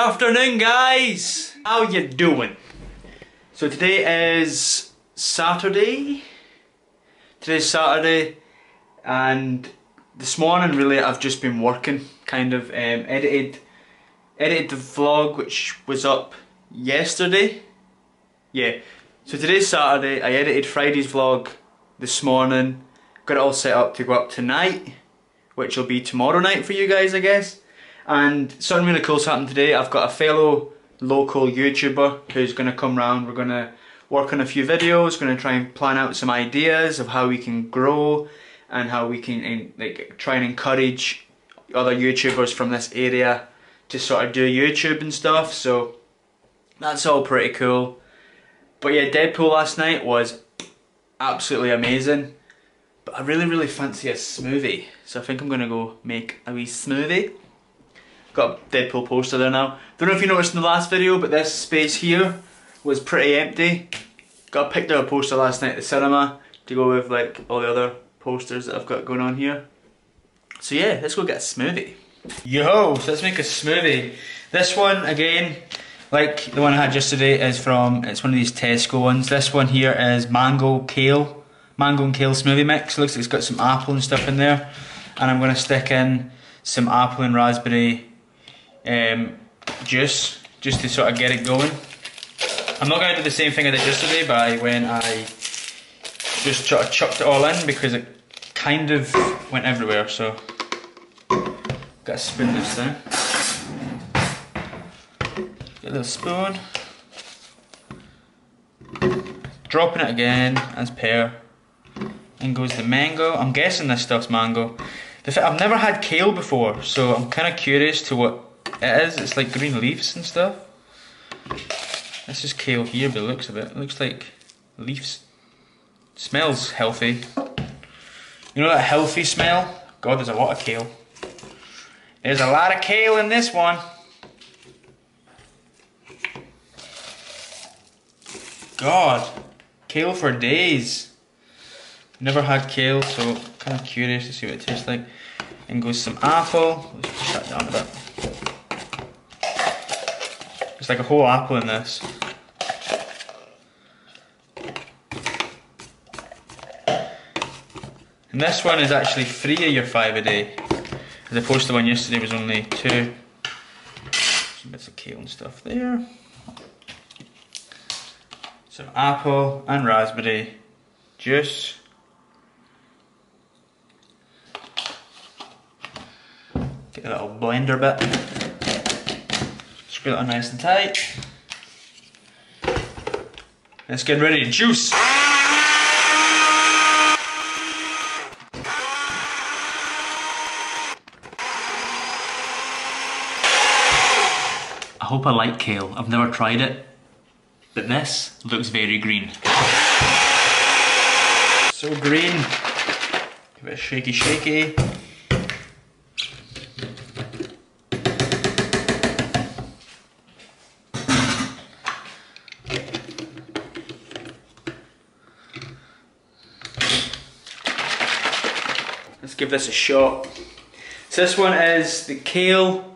Afternoon guys! How you doing? So today is Saturday. Today's Saturday and this morning really I've just been working kind of um, edited edited the vlog which was up yesterday. Yeah. So today's Saturday, I edited Friday's vlog this morning, got it all set up to go up tonight, which will be tomorrow night for you guys I guess. And something really cool's happened today. I've got a fellow local YouTuber who's going to come round. We're going to work on a few videos, going to try and plan out some ideas of how we can grow and how we can like try and encourage other YouTubers from this area to sort of do YouTube and stuff. So that's all pretty cool. But yeah, Deadpool last night was absolutely amazing. But I really, really fancy a smoothie. So I think I'm going to go make a wee smoothie. Got a Deadpool poster there now. Don't know if you noticed in the last video, but this space here was pretty empty. Got picked up a poster last night at the cinema to go with like all the other posters that I've got going on here. So yeah, let's go get a smoothie. Yo, so let's make a smoothie. This one, again, like the one I had yesterday, is from, it's one of these Tesco ones. This one here is mango kale, mango and kale smoothie mix. Looks like it's got some apple and stuff in there. And I'm gonna stick in some apple and raspberry um, juice just to sort of get it going. I'm not going to do the same thing I did yesterday by when I just sort of chucked it all in because it kind of went everywhere so got to spoon this thing. Get a little spoon. Dropping it again as pear. And goes the mango. I'm guessing this stuff's mango. I've never had kale before, so I'm kind of curious to what it is, it's like green leaves and stuff. This is kale here but the looks of it. It looks like leaves. smells healthy. You know that healthy smell? God, there's a lot of kale. There's a lot of kale in this one. God, kale for days. Never had kale, so kind of curious to see what it tastes like. And goes some apple. Let's push that down a bit. Like a whole apple in this. And this one is actually three of your five a day. As opposed to the one yesterday was only two. Some bits of kale and stuff there. Some apple and raspberry juice. Get a little blender bit. Screw that nice and tight. Let's get ready to juice. I hope I like kale. I've never tried it, but this looks very green. So green. Give it a shaky shaky. Give this a shot. So this one is the kale,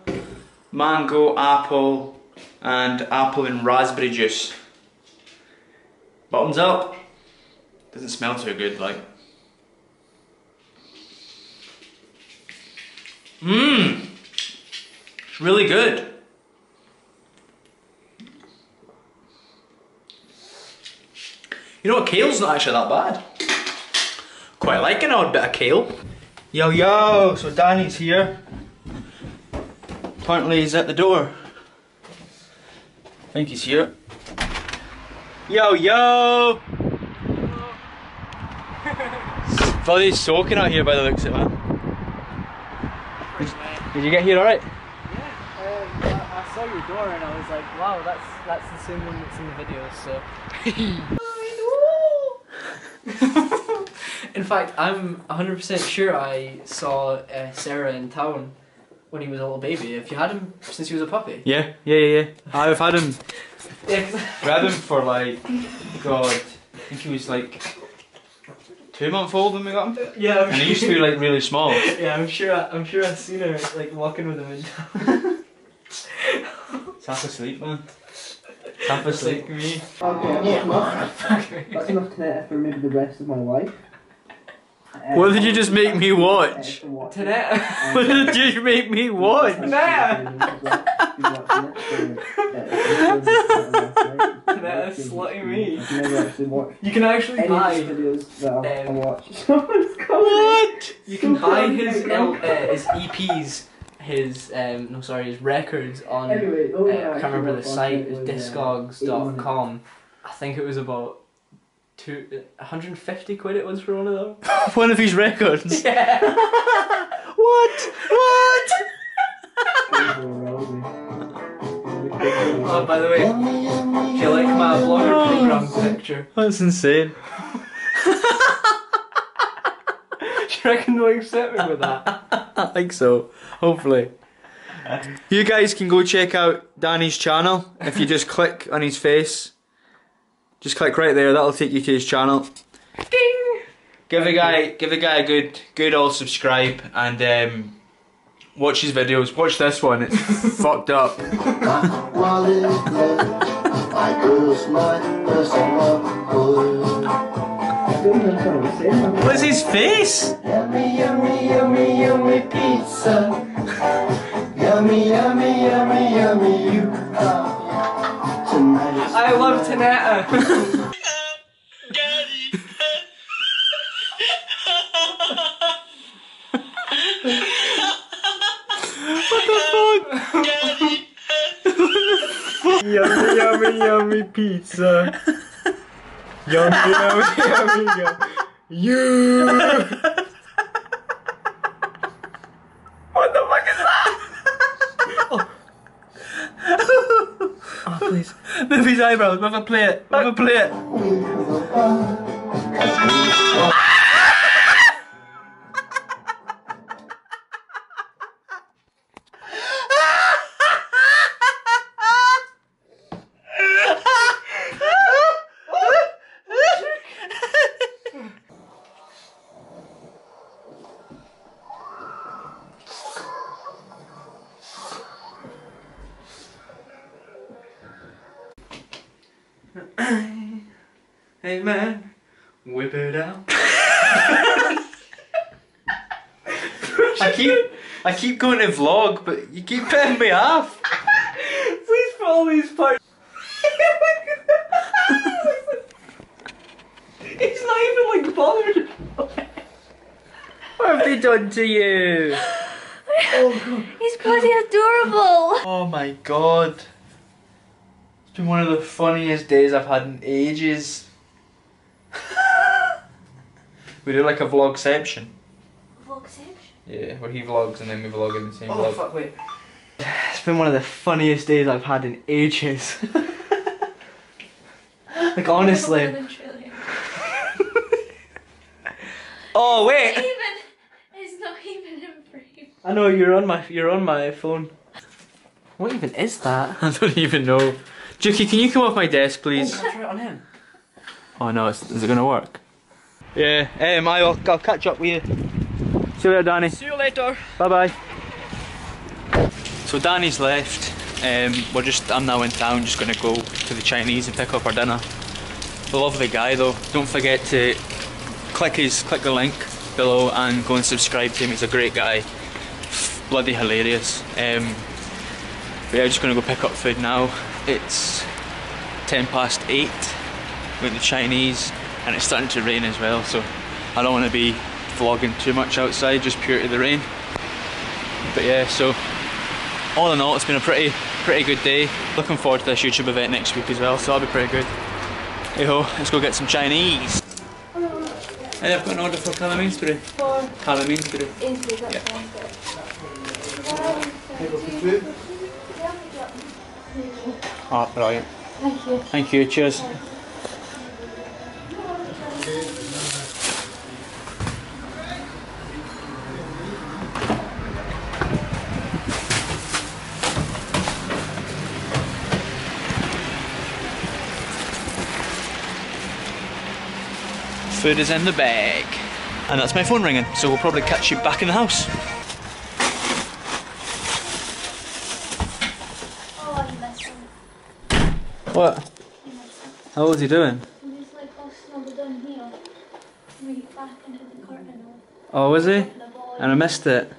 mango, apple, and apple and raspberry juice. Bottoms up. Doesn't smell too good, like. Mmm. It's really good. You know what, kale's not actually that bad. Quite like an odd bit of kale. Yo, yo, so Danny's here. Apparently he's at the door. I think he's here. Yo, yo! Bloody soaking out here by the looks of it, man. Did, did you get here alright? Yeah, um, I, I, saw your door and I was like, wow, that's that's the same one that's in the video, so. In fact, I'm 100% sure I saw uh, Sarah in town when he was a little baby. If you had him since he was a puppy. Yeah, yeah, yeah, yeah. I've had him. yeah. We had him for like, God, I think he was like two months old when we got him. Yeah, I'm and he used to be like really small. Yeah, I'm sure. I, I'm sure I've seen her like walking with him in town. It's half asleep, man. Half asleep. me. Okay, that's enough. That's enough to for maybe the rest of my life. Uh, What did you just make me watch? to watch. Tanette. What did you make me watch? Tanette is slutting me. I've never actually watched You can actually buy. videos that I've um, watched. Someone's calling What? You can buy his like, L, uh, his EPs, his um no sorry his records on. Anyway, uh, oh, I yeah, can't remember the site. was, It's uh, discogs.com. I think it was about two, 150 quid. It was for one of them. One of his records. Yeah. What? What? Oh, by the way, do you like my blogger oh. program picture? That's insane. Do you reckon they'll accept me with that? I think so. Hopefully. You guys can go check out Danny's channel if you just click on his face. Just click right there, that'll take you to his channel. Ding! Give the guy give the guy a good good old subscribe and um, watch his videos. Watch this one, it's fucked up. What's his face? Yummy, yummy, yummy, yummy pizza. Yummy, yummy, yummy, yummy, you are. Tonight is I love Tonetta. Yummy, yummy, yummy pizza. Yummy, yummy, yummy, yummy. You. what the fuck is that? oh, please. Move his eyebrows. A play it. A play it. Man, whip it out. I keep, I keep going to vlog, but you keep cutting me off. Please put all these parts. He's not even like bothered. What have they done to you? oh, god. He's bloody adorable. Oh my god. It's been one of the funniest days I've had in ages. we do like a vlogception. Yeah, where he vlogs and then we vlog in the same vlog. Oh vlog. fuck! Wait. It's been one of the funniest days I've had in ages. like honestly. Oh wait! Even it's not even in frame. I know you're on my you're on my phone. What even is that? I don't even know. Juki, can you come off my desk, please? Oh, that's right on him. Oh no, it's, is it gonna work? Yeah, um, I'll, I'll catch up with you. See you later, Danny. See you later. Bye bye. So Danny's left. Um, we're just. I'm now in town. Just gonna go to the Chinese and pick up our dinner. A lovely guy though. Don't forget to click his click the link below and go and subscribe to him. He's a great guy. Bloody hilarious. Um, but yeah, just gonna go pick up food now. It's ten past eight. With the Chinese, and it's starting to rain as well. So I don't want to be vlogging too much outside, just pure to the rain. But yeah, so all in all, it's been a pretty pretty good day. Looking forward to this YouTube event next week as well, so that'll be pretty good. Hey ho, let's go get some Chinese. and I've got an order for Callum Ainsbury. For Callum Ainsbury. Ainsley, Yeah. sounds good. Oh, brilliant. Thank you. Thank you, cheers. Food is in the bag. And that's my phone ringing, so we'll probably catch you back in the house. Oh, you missed What? How was he doing? He like all snuggled down here. Right the curtain. Oh, was he? And I missed it.